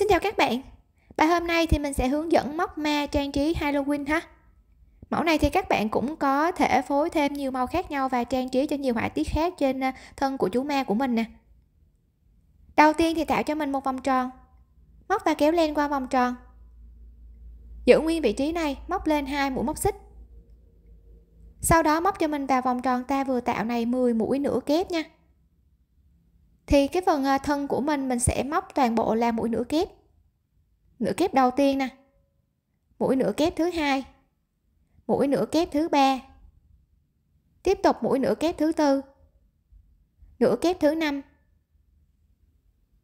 Xin chào các bạn. Bài hôm nay thì mình sẽ hướng dẫn móc ma trang trí Halloween ha. Mẫu này thì các bạn cũng có thể phối thêm nhiều màu khác nhau và trang trí cho nhiều họa tiết khác trên à, thân của chú ma của mình nè. Đầu tiên thì tạo cho mình một vòng tròn. Móc và kéo len qua vòng tròn. Giữ nguyên vị trí này, móc lên hai mũi móc xích. Sau đó móc cho mình vào vòng tròn ta vừa tạo này 10 mũi nửa kép nha thì cái phần à, thân của mình mình sẽ móc toàn bộ là mũi nửa kép. Nửa kép đầu tiên nè. Mũi nửa kép thứ hai. Mũi nửa kép thứ ba. Tiếp tục mũi nửa kép thứ tư. Nửa kép thứ năm.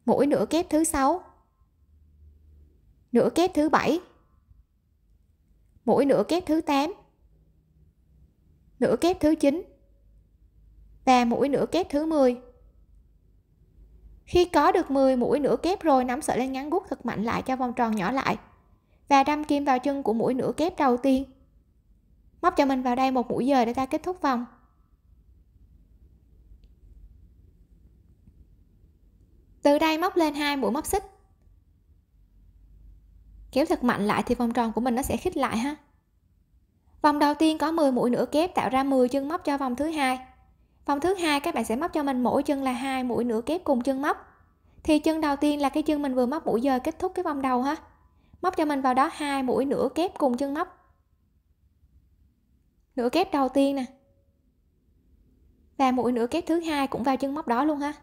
Mũi nửa kép thứ sáu. Nửa kép thứ bảy. Mũi nửa kép thứ 8 nửa kép thứ 9 và mũi nửa kép thứ 10 khi có được 10 mũi nửa kép rồi, nắm sợi len ngắn gút thật mạnh lại cho vòng tròn nhỏ lại và đâm kim vào chân của mũi nửa kép đầu tiên. Móc cho mình vào đây một mũi dời để ta kết thúc vòng. Từ đây móc lên hai mũi móc xích. Kéo thật mạnh lại thì vòng tròn của mình nó sẽ khít lại ha. Vòng đầu tiên có 10 mũi nửa kép tạo ra 10 chân móc cho vòng thứ hai vòng thứ hai, các bạn sẽ móc cho mình mỗi chân là hai, mũi nửa kép cùng chân móc. Thì chân đầu tiên là cái chân mình vừa móc mũi giờ kết thúc cái vòng đầu ha. Móc cho mình vào đó hai, mũi nửa kép cùng chân móc. Nửa kép đầu tiên nè. Và mũi nửa kép thứ hai cũng vào chân móc đó luôn ha.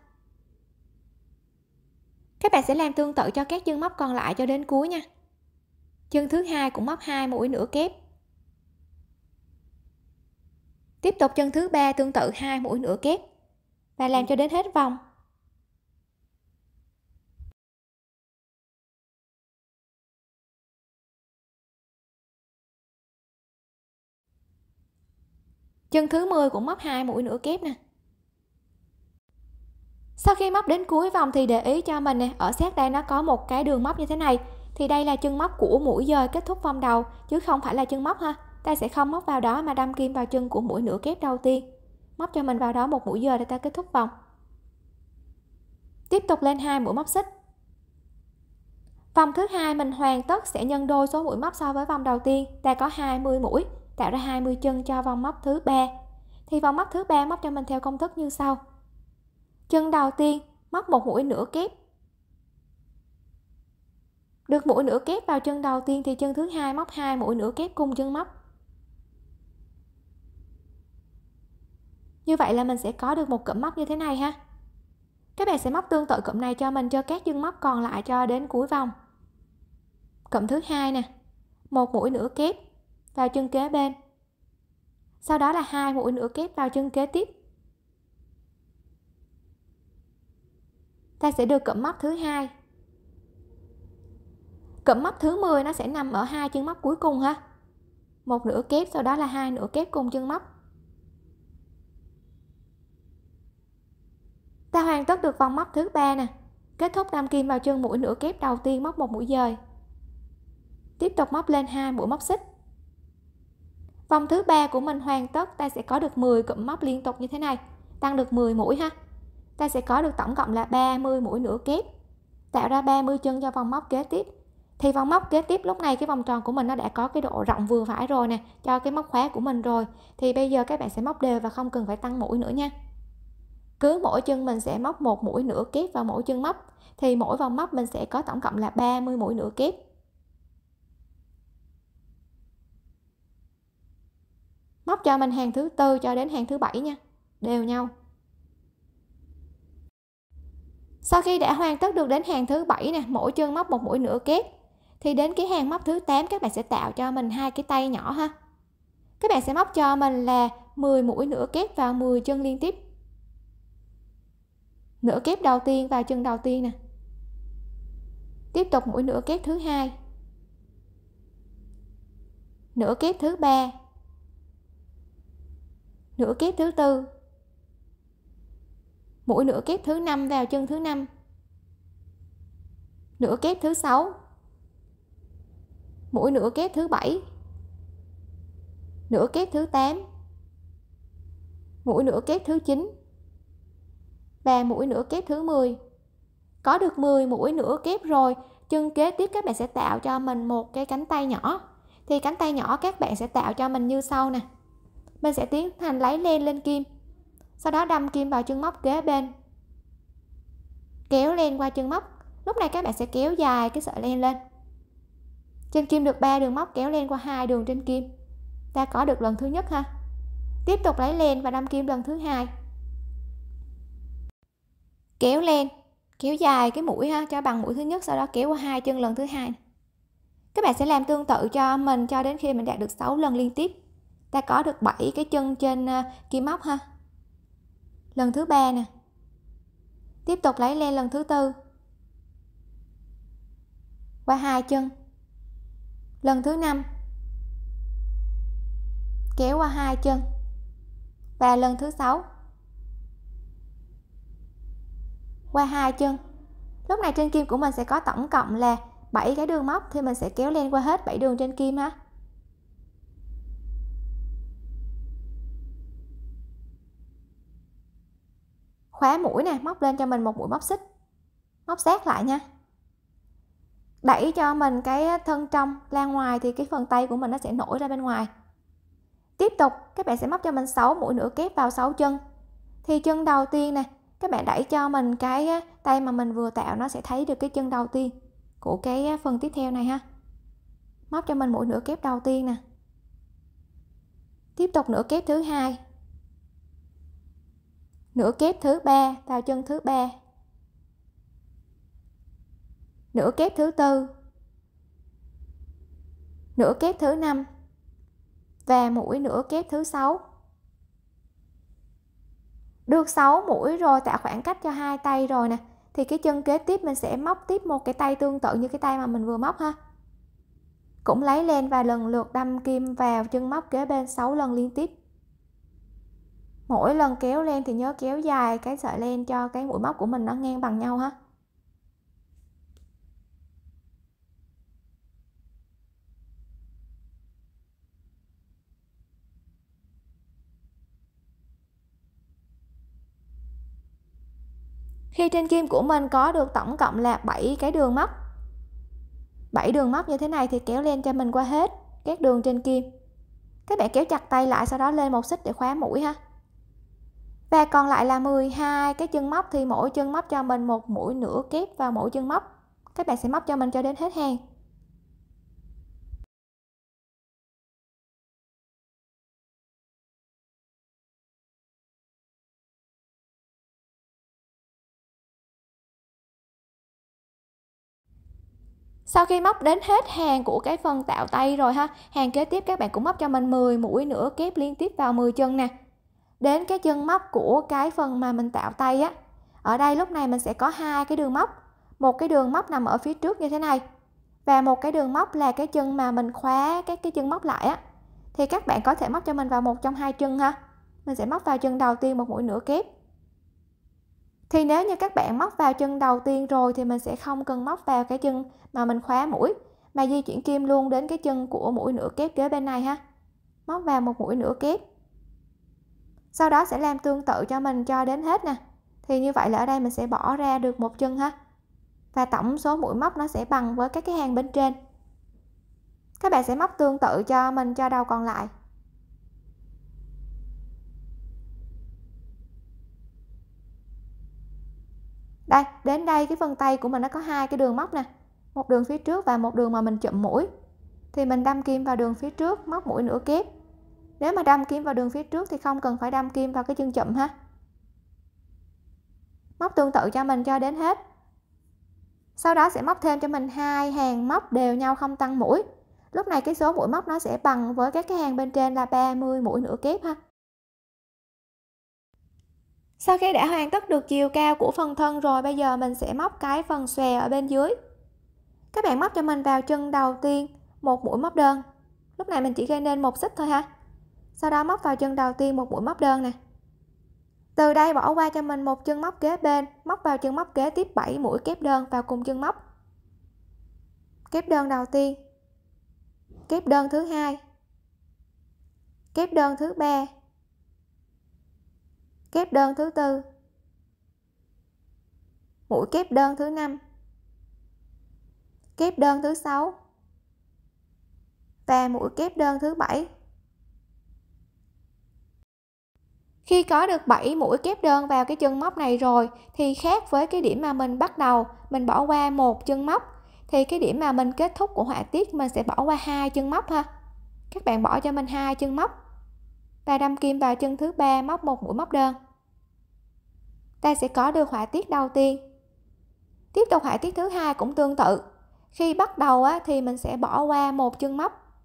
Các bạn sẽ làm tương tự cho các chân móc còn lại cho đến cuối nha. Chân thứ hai cũng móc hai, mũi nửa kép tiếp tục chân thứ ba tương tự hai mũi nửa kép. Và làm cho đến hết vòng. Chân thứ 10 cũng móc hai mũi nửa kép nè. Sau khi móc đến cuối vòng thì để ý cho mình nè, ở sát đây nó có một cái đường móc như thế này. Thì đây là chân móc của mũi dời kết thúc vòng đầu, chứ không phải là chân móc ha ta sẽ không móc vào đó mà đâm kim vào chân của mũi nửa kép đầu tiên. Móc cho mình vào đó một mũi giờ để ta kết thúc vòng. Tiếp tục lên hai mũi móc xích. Vòng thứ hai mình hoàn tất sẽ nhân đôi số mũi móc so với vòng đầu tiên. Ta có 20 mũi, tạo ra 20 chân cho vòng móc thứ ba. Thì vòng móc thứ ba móc cho mình theo công thức như sau. Chân đầu tiên, móc một mũi nửa kép. Được mũi nửa kép vào chân đầu tiên thì chân thứ hai móc hai mũi nửa kép cùng chân móc. Như vậy là mình sẽ có được một cụm móc như thế này ha. Các bạn sẽ móc tương tự cụm này cho mình, cho các chân móc còn lại cho đến cuối vòng. Cụm thứ hai nè, một mũi nửa kép vào chân kế bên. Sau đó là hai mũi nửa kép vào chân kế tiếp. Ta sẽ được cụm móc thứ hai. Cụm móc thứ 10 nó sẽ nằm ở hai chân móc cuối cùng ha. Một nửa kép, sau đó là hai nửa kép cùng chân móc. Ta hoàn tất được vòng móc thứ ba nè. Kết thúc đâm kim vào chân mũi nửa kép đầu tiên móc một mũi dời. Tiếp tục móc lên hai mũi móc xích. Vòng thứ ba của mình hoàn tất, ta sẽ có được 10 cụm móc liên tục như thế này. Tăng được 10 mũi ha. Ta sẽ có được tổng cộng là 30 mũi nửa kép. Tạo ra 30 chân cho vòng móc kế tiếp. Thì vòng móc kế tiếp lúc này cái vòng tròn của mình nó đã có cái độ rộng vừa phải rồi nè, cho cái móc khóa của mình rồi. Thì bây giờ các bạn sẽ móc đều và không cần phải tăng mũi nữa nha cứ mỗi chân mình sẽ móc một mũi nửa kép vào mỗi chân móc, thì mỗi vòng móc mình sẽ có tổng cộng là 30 mũi nửa kép. Móc cho mình hàng thứ tư cho đến hàng thứ bảy nha, đều nhau. Sau khi đã hoàn tất được đến hàng thứ bảy nè, mỗi chân móc một mũi nửa kép, thì đến cái hàng móc thứ 8 các bạn sẽ tạo cho mình hai cái tay nhỏ ha. Các bạn sẽ móc cho mình là 10 mũi nửa kép vào 10 chân liên tiếp nửa kép đầu tiên vào chân đầu tiên nè. Tiếp tục mũi nửa kép thứ hai. Nửa kép thứ ba. Nửa kép thứ tư. Mũi nửa kép thứ năm vào chân thứ năm. Nửa kép thứ sáu. Mũi nửa kép thứ bảy. Nửa kép thứ 8 mũi nửa kép thứ 9 và mũi nửa kép thứ 10 có được 10 mũi nửa kép rồi, chân kế tiếp các bạn sẽ tạo cho mình một cái cánh tay nhỏ. Thì cánh tay nhỏ các bạn sẽ tạo cho mình như sau nè. Mình sẽ tiến hành lấy len lên kim. Sau đó đâm kim vào chân móc kế bên. Kéo len qua chân móc. Lúc này các bạn sẽ kéo dài cái sợi len lên. Trên kim được 3 đường móc, kéo len qua hai đường trên kim. Ta có được lần thứ nhất ha. Tiếp tục lấy len và đâm kim lần thứ hai kéo lên, kéo dài cái mũi ha cho bằng mũi thứ nhất sau đó kéo qua hai chân lần thứ hai. Các bạn sẽ làm tương tự cho mình cho đến khi mình đạt được 6 lần liên tiếp. Ta có được 7 cái chân trên ờ, kim móc ha. Lần thứ ba nè. Tiếp tục lấy lên lần thứ tư. Qua hai chân. Lần thứ năm. Kéo qua hai chân. Và lần thứ sáu. Qua hai chân. Lúc này trên kim của mình sẽ có tổng cộng là 7 cái đường móc, thì mình sẽ kéo len qua hết 7 đường trên kim ha. Khóa mũi nè, móc lên cho mình một mũi móc xích. Móc sát lại nha. Đẩy cho mình cái thân trong ra ngoài thì cái phần tay của mình nó sẽ nổi ra bên ngoài. Tiếp tục, các bạn sẽ móc cho mình 6 mũi nửa kép vào 6 chân. Thì chân đầu tiên nè các bạn đẩy cho mình cái tay mà mình vừa tạo nó sẽ thấy được cái chân đầu tiên của cái phần tiếp theo này ha. Móc cho mình mũi nửa kép đầu tiên nè. Tiếp tục nửa kép thứ hai. Nửa kép thứ ba vào chân thứ ba. Nửa kép thứ tư. Nửa kép thứ năm. Và mũi nửa kép thứ sáu được 6 mũi rồi tạo khoảng cách cho hai tay rồi nè. Thì cái chân kế tiếp mình sẽ móc tiếp một cái tay tương tự như cái tay mà mình vừa móc ha. Cũng lấy lên và lần lượt đâm kim vào chân móc kế bên 6 lần liên tiếp. Mỗi lần kéo lên thì nhớ kéo dài cái sợi len cho cái mũi móc của mình nó ngang bằng nhau ha. Khi trên kim của mình có được tổng cộng là 7 cái đường móc 7 đường móc như thế này thì kéo lên cho mình qua hết các đường trên kim. Các bạn kéo chặt tay lại sau đó lên một xích để khóa mũi ha. Và còn lại là 12 cái chân móc thì mỗi chân móc cho mình một mũi nửa kép vào mỗi chân móc. Các bạn sẽ móc cho mình cho đến hết hàng. Sau khi móc đến hết hàng của cái phần tạo tay rồi ha, hàng kế tiếp các bạn cũng móc cho mình 10 mũi nữa, kép liên tiếp vào 10 chân nè. Đến cái chân móc của cái phần mà mình tạo tay á, ở đây lúc này mình sẽ có hai cái đường móc. Một cái đường móc nằm ở phía trước như thế này, và một cái đường móc là cái chân mà mình khóa các cái chân móc lại á. Thì các bạn có thể móc cho mình vào một trong hai chân ha. Mình sẽ móc vào chân đầu tiên một mũi nửa kép thì nếu như các bạn móc vào chân đầu tiên rồi thì mình sẽ không cần móc vào cái chân mà mình khóa mũi, mà di chuyển kim luôn đến cái chân của mũi nửa kép kế bên này ha. Móc vào một mũi nửa kép. Sau đó sẽ làm tương tự cho mình cho đến hết nè. Thì như vậy là ở đây mình sẽ bỏ ra được một chân ha. Và tổng số mũi móc nó sẽ bằng với các cái hàng bên trên. Các bạn sẽ móc tương tự cho mình cho đầu còn lại. Đây, đến đây cái phần tay của mình nó có hai cái đường móc nè. Một đường phía trước và một đường mà mình chụm mũi. Thì mình đâm kim vào đường phía trước, móc mũi nửa kép. Nếu mà đâm kim vào đường phía trước thì không cần phải đâm kim vào cái chân chụm ha. Móc tương tự cho mình cho đến hết. Sau đó sẽ móc thêm cho mình hai hàng móc đều nhau không tăng mũi. Lúc này cái số mũi móc nó sẽ bằng với các cái hàng bên trên là 30 mũi nửa kép ha sau khi đã hoàn tất được chiều cao của phần thân rồi, bây giờ mình sẽ móc cái phần xòe ở bên dưới. Các bạn móc cho mình vào chân đầu tiên, một mũi móc đơn. Lúc này mình chỉ gây nên một xích thôi ha. Sau đó móc vào chân đầu tiên một mũi móc đơn nè. Từ đây bỏ qua cho mình một chân móc kế bên, móc vào chân móc kế tiếp 7 mũi kép đơn vào cùng chân móc. Kép đơn đầu tiên. Kép đơn thứ hai. Kép đơn thứ ba kép đơn thứ tư. Mũi kép đơn thứ năm. Kép đơn thứ sáu. Và mũi kép đơn thứ bảy. Khi có được 7 mũi kép đơn vào cái chân móc này rồi, thì khác với cái điểm mà mình bắt đầu, mình bỏ qua một chân móc, thì cái điểm mà mình kết thúc của họa tiết mình sẽ bỏ qua hai chân móc ha. Các bạn bỏ cho mình hai chân móc. Và đâm kim vào chân thứ ba móc một mũi móc đơn ta sẽ có được họa tiết đầu tiên. Tiếp tục họa tiết thứ hai cũng tương tự. Khi bắt đầu á, thì mình sẽ bỏ qua một chân móc.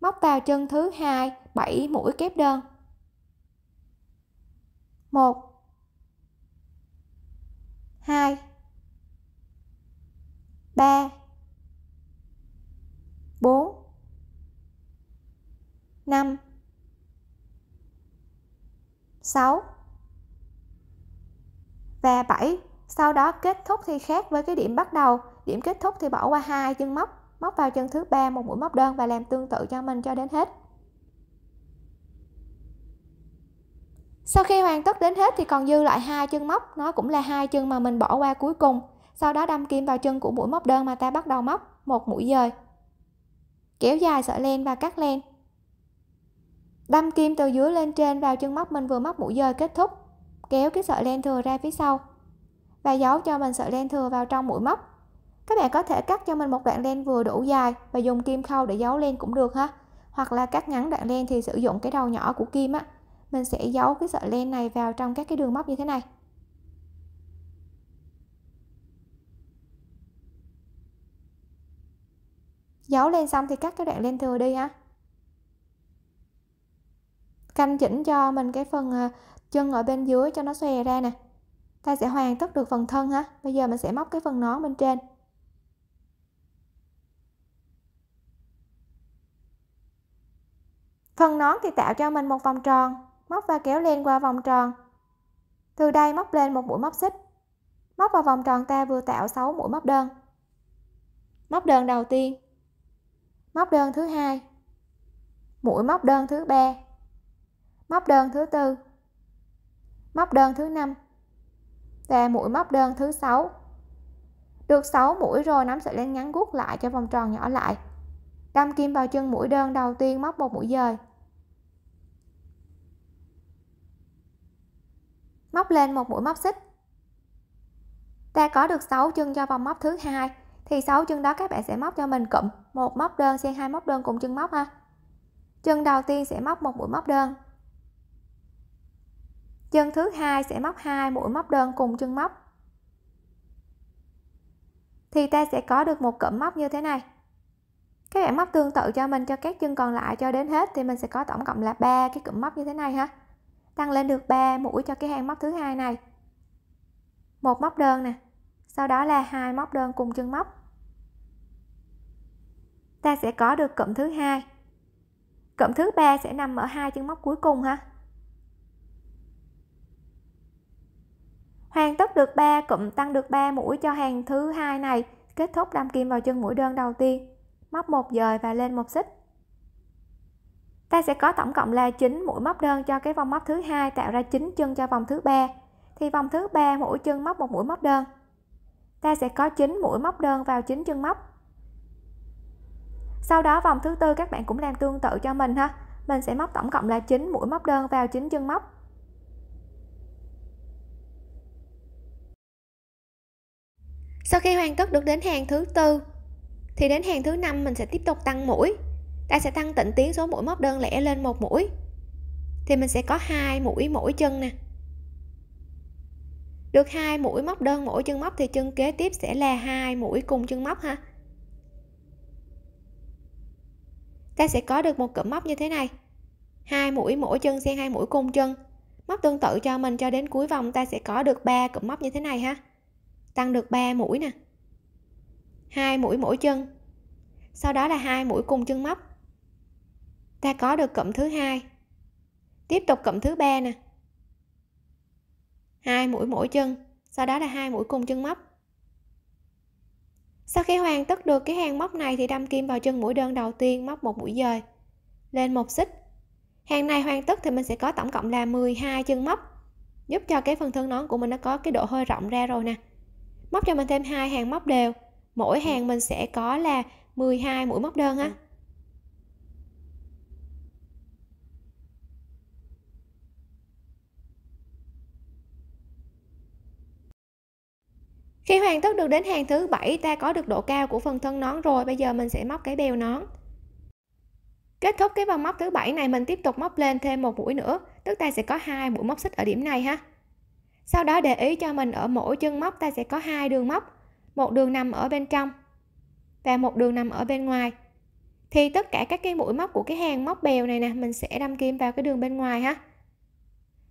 Móc vào chân thứ hai 7 mũi kép đơn. Một. Hai. Ba. Bốn. Năm. Sáu và 7 sau đó kết thúc thì khác với cái điểm bắt đầu. Điểm kết thúc thì bỏ qua hai chân móc móc vào chân thứ ba một mũi móc đơn và làm tương tự cho mình cho đến hết. Sau khi hoàn tất đến hết thì còn dư lại hai chân móc, nó cũng là hai chân mà mình bỏ qua cuối cùng. Sau đó đâm kim vào chân của mũi móc đơn mà ta bắt đầu móc, một mũi dời. Kéo dài sợi len và cắt len. Đâm kim từ dưới lên trên vào chân móc mình vừa móc mũi dời kết thúc kéo cái sợi len thừa ra phía sau và giấu cho mình sợi len thừa vào trong mũi móc. Các bạn có thể cắt cho mình một đoạn len vừa đủ dài và dùng kim khâu để giấu len cũng được ha. Hoặc là cắt ngắn đoạn len thì sử dụng cái đầu nhỏ của kim á. Mình sẽ giấu cái sợi len này vào trong các cái đường móc như thế này. Giấu lên xong thì cắt cái đoạn len thừa đi ha. Canh chỉnh cho mình cái phần à, chân ở bên dưới cho nó xòe ra nè. Ta sẽ hoàn tất được phần thân ha. Bây giờ mình sẽ móc cái phần nón bên trên. Phần nón thì tạo cho mình một vòng tròn, móc và kéo lên qua vòng tròn. Từ đây móc lên một mũi móc xích. Móc vào vòng tròn ta vừa tạo 6 mũi móc đơn. Móc đơn đầu tiên. Móc đơn thứ hai. Mũi móc đơn thứ ba. Móc đơn thứ tư móc đơn thứ năm. Và mũi móc đơn thứ sáu. Được 6 mũi rồi nắm sợi len ngắn guốc lại cho vòng tròn nhỏ lại. Đâm kim vào chân mũi đơn đầu tiên móc một mũi dời. Móc lên một mũi móc xích. Ta có được 6 chân cho vòng móc thứ hai, thì 6 chân đó các bạn sẽ móc cho mình cụm. Một móc đơn xen hai móc đơn cùng chân móc ha. Chân đầu tiên sẽ móc một mũi móc đơn chân thứ hai sẽ móc hai, mũi móc đơn cùng chân móc. Thì ta sẽ có được một cụm móc như thế này. Các bạn móc tương tự cho mình, cho các chân còn lại cho đến hết thì mình sẽ có tổng cộng là ba cái cụm móc như thế này ha. Tăng lên được 3 mũi cho cái hàng móc thứ hai này. Một móc đơn nè, sau đó là hai móc đơn cùng chân móc. Ta sẽ có được cụm thứ hai. Cụm thứ ba sẽ nằm ở hai chân móc cuối cùng ha hoàn tất được 3 cụm tăng được 3 mũi cho hàng thứ hai này. Kết thúc đâm kim vào chân mũi đơn đầu tiên. Móc một dời và lên một xích. Ta sẽ có tổng cộng là 9 mũi móc đơn cho cái vòng móc thứ hai tạo ra 9 chân cho vòng thứ ba. Thì vòng thứ ba mỗi chân móc một mũi móc đơn. Ta sẽ có 9 mũi móc đơn vào 9 chân móc. Sau đó vòng thứ tư các bạn cũng làm tương tự cho mình ha. Mình sẽ móc tổng cộng là 9 mũi móc đơn vào 9 chân móc. Sau khi hoàn tất được đến hàng thứ tư, thì đến hàng thứ năm mình sẽ tiếp tục tăng mũi. Ta sẽ tăng tịnh tiến số mũi móc đơn lẻ lên một mũi. Thì mình sẽ có hai mũi mỗi chân nè. Được hai mũi móc đơn mỗi chân móc thì chân kế tiếp sẽ là hai mũi cùng chân móc ha. Ta sẽ có được một cụm móc như thế này. Hai mũi mỗi chân xen hai mũi cùng chân. Móc tương tự cho mình cho đến cuối vòng, ta sẽ có được ba cụm móc như thế này ha tăng được 3 mũi nè. Hai mũi mỗi chân. Sau đó là hai mũi cùng chân móc. Ta có được cụm thứ hai. Tiếp tục cụm thứ ba nè. Hai mũi mỗi chân, sau đó là hai mũi cùng chân móc. Sau khi hoàn tất được cái hàng móc này thì đâm kim vào chân mũi đơn đầu tiên móc một mũi dời, lên một xích. Hàng này hoàn tất thì mình sẽ có tổng cộng là 12 chân móc, giúp cho cái phần thân nón của mình nó có cái độ hơi rộng ra rồi nè móc cho mình thêm hai hàng móc đều. Mỗi hàng mình sẽ có là 12 mũi móc đơn ha khi hoàn tất được đến hàng thứ bảy ta có được độ cao của phần thân nón rồi. Bây giờ mình sẽ móc cái bèo nón. Kết thúc cái vòng móc thứ bảy này mình tiếp tục móc lên thêm một mũi nữa. Tức ta sẽ có hai mũi móc xích ở điểm này ha sau đó để ý cho mình ở mỗi chân móc, ta sẽ có hai đường móc. Một đường nằm ở bên trong và một đường nằm ở bên ngoài. Thì tất cả các cái mũi móc của cái hàng móc bèo này nè, mình sẽ đâm kim vào cái đường bên ngoài ha.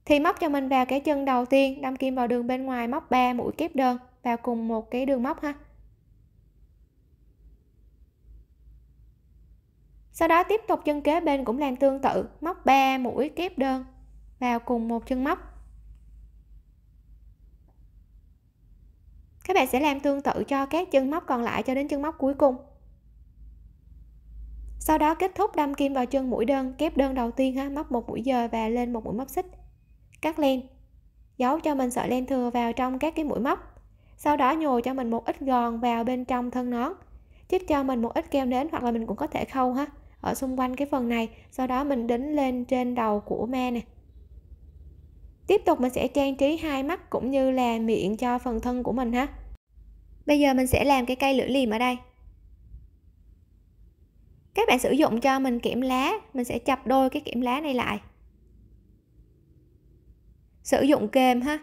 Thì móc cho mình vào cái chân đầu tiên, đâm kim vào đường bên ngoài, móc 3 mũi kép đơn vào cùng một cái đường móc ha. Sau đó tiếp tục chân kế bên cũng làm tương tự, móc 3 mũi kép đơn vào cùng một chân móc. Các bạn sẽ làm tương tự cho các chân móc còn lại cho đến chân móc cuối cùng. Sau đó kết thúc đâm kim vào chân mũi đơn, kép đơn đầu tiên ha, móc một mũi dời và lên một mũi móc xích. Cắt len. Giấu cho mình sợi len thừa vào trong các cái mũi móc. Sau đó nhồi cho mình một ít gòn vào bên trong thân nón. Chích cho mình một ít keo nến hoặc là mình cũng có thể khâu ha, ở xung quanh cái phần này. Sau đó mình đính lên trên đầu của me nè tiếp tục mình sẽ trang trí hai mắt cũng như là miệng cho phần thân của mình ha. Bây giờ mình sẽ làm cái cây lưỡi liềm ở đây. Các bạn sử dụng cho mình kẽm lá mình sẽ chập đôi cái kẽm lá này lại. Sử dụng kềm ha.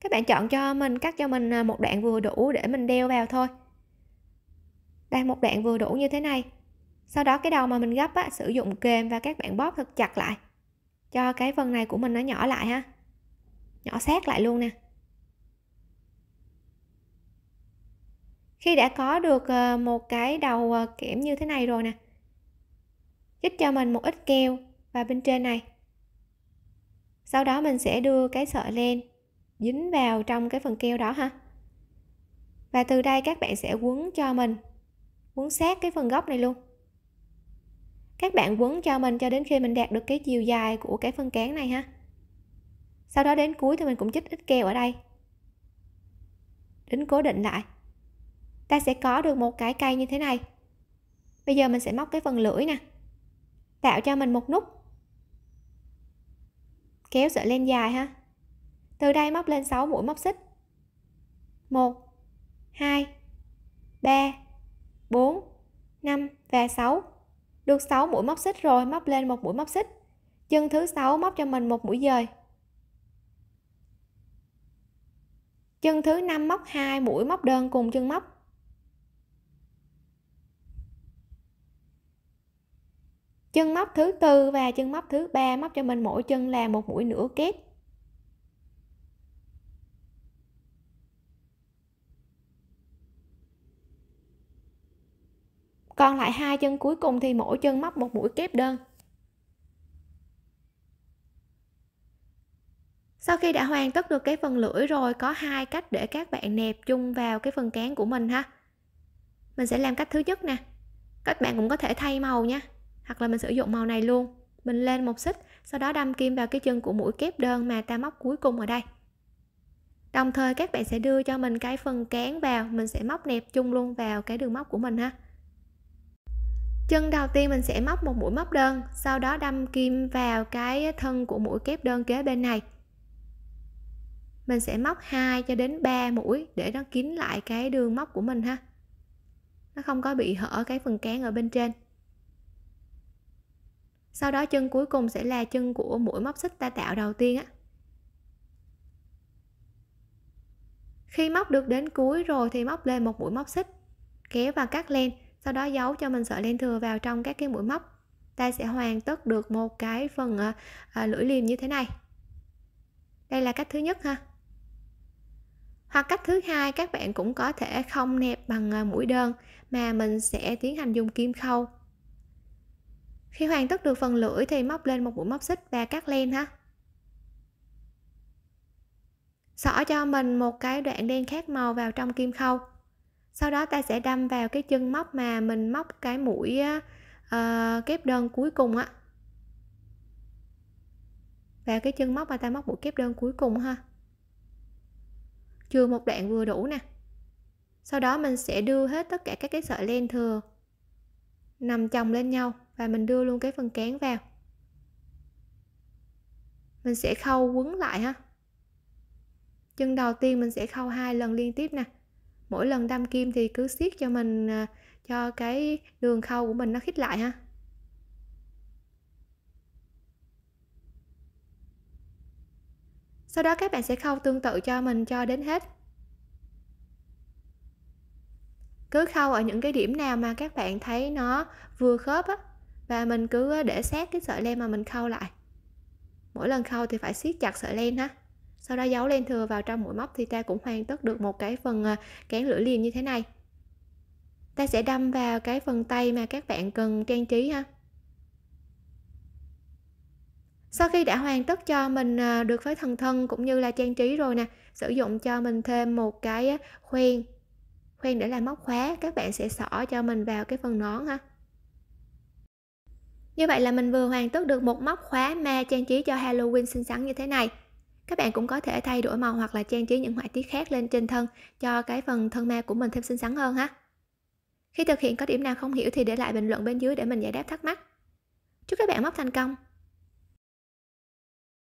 Các bạn chọn cho mình cắt cho mình à, một đoạn vừa đủ để mình đeo vào thôi. Đây một đoạn vừa đủ như thế này. Sau đó cái đầu mà mình gấp á, sử dụng kềm và các bạn bóp thật chặt lại. Cho cái phần này của mình nó nhỏ lại ha nhỏ sát lại luôn nè. Khi đã có được ờ, một cái đầu ờ, kẽm như thế này rồi nè, giúp cho mình một ít keo vào bên trên này. Sau đó mình sẽ đưa cái sợi len dính vào trong cái phần keo đó ha. Và từ đây các bạn sẽ quấn cho mình, quấn sát cái phần góc này luôn. Các bạn quấn cho mình cho đến khi mình đạt được cái chiều dài của cái phân cán này ha sau đó đến cuối thì mình cũng chích ít keo ở đây. Đến cố định lại. Ta sẽ có được một cái cây như thế này. Bây giờ mình sẽ móc cái phần lưỡi nè. Tạo cho mình một nút. Kéo sợi len dài ha. Từ đây móc lên 6 mũi móc xích. 1 2 3 4 5 và 6 được 6 mũi móc xích rồi, móc lên một mũi móc xích. Chân thứ sáu móc cho mình một mũi dời. Chân thứ năm móc hai, mũi móc đơn cùng chân móc. Chân móc thứ tư và chân móc thứ ba móc cho mình mỗi chân là một mũi nửa kép. Còn lại hai chân cuối cùng thì mỗi chân móc một mũi kép đơn. Sau khi đã hoàn tất được cái phần lưỡi rồi, có hai cách để các bạn nẹp chung vào cái phần cán của mình ha. Mình sẽ làm cách thứ nhất nè. Các bạn cũng có thể thay màu nha, hoặc là mình sử dụng màu này luôn. Mình lên một xích, sau đó đâm kim vào cái chân của mũi kép đơn mà ta móc cuối cùng ở đây. Đồng thời các bạn sẽ đưa cho mình cái phần cán vào, mình sẽ móc nẹp chung luôn vào cái đường móc của mình ha. Chân đầu tiên mình sẽ móc một mũi móc đơn, sau đó đâm kim vào cái thân của mũi kép đơn kế bên này mình sẽ móc 2 cho đến 3 mũi để nó kín lại cái đường móc của mình ha. Nó không có bị hở cái phần cán ở bên trên. Sau đó chân cuối cùng sẽ là chân của mũi móc xích ta tạo đầu tiên á. Khi móc được đến cuối rồi thì móc lên một mũi móc xích kéo và cắt len sau đó giấu cho mình sợi len thừa vào trong các cái mũi móc. Ta sẽ hoàn tất được một cái phần à, à, lưỡi liềm như thế này. Đây là cách thứ nhất ha hoặc cách thứ hai các bạn cũng có thể không nẹp bằng à, mũi đơn mà mình sẽ tiến hành dùng kim khâu. Khi hoàn tất được phần lưỡi thì móc lên một mũi móc xích và cắt len ha. Xỏ cho mình một cái đoạn đen khác màu vào trong kim khâu. Sau đó ta sẽ đâm vào cái chân móc mà mình móc cái mũi uh, kép đơn cuối cùng á. Vào cái chân móc mà ta móc mũi kép đơn cuối cùng ha chừa một đoạn vừa đủ nè. Sau đó mình sẽ đưa hết tất cả các cái sợi len thừa nằm chồng lên nhau và mình đưa luôn cái phần cán vào. Mình sẽ khâu quấn lại ha. Chân đầu tiên mình sẽ khâu hai lần liên tiếp nè. Mỗi lần đâm kim thì cứ siết cho mình à, cho cái đường khâu của mình nó khít lại ha. Sau đó các bạn sẽ khâu tương tự cho mình cho đến hết. Cứ khâu ở những cái điểm nào mà các bạn thấy nó vừa khớp á, và mình cứ để sát cái sợi len mà mình khâu lại. Mỗi lần khâu thì phải siết chặt sợi len ha. Sau đó giấu len thừa vào trong mũi móc thì ta cũng hoàn tất được một cái phần kén cán lưỡi liềm như thế này. Ta sẽ đâm vào cái phần tay mà các bạn cần trang trí ha sau khi đã hoàn tất cho mình à, được với thần thân cũng như là trang trí rồi nè, sử dụng cho mình thêm một cái khoen. Khoen để làm móc khóa, các bạn sẽ xỏ cho mình vào cái phần nón ha. Như vậy là mình vừa hoàn tất được một móc khóa ma trang trí cho Halloween xinh xắn như thế này. Các bạn cũng có thể thay đổi màu hoặc là trang trí những họa tiết khác lên trên thân cho cái phần thân ma của mình thêm xinh xắn hơn ha. Khi thực hiện có điểm nào không hiểu thì để lại bình luận bên dưới để mình giải đáp thắc mắc. Chúc các bạn móc thành công!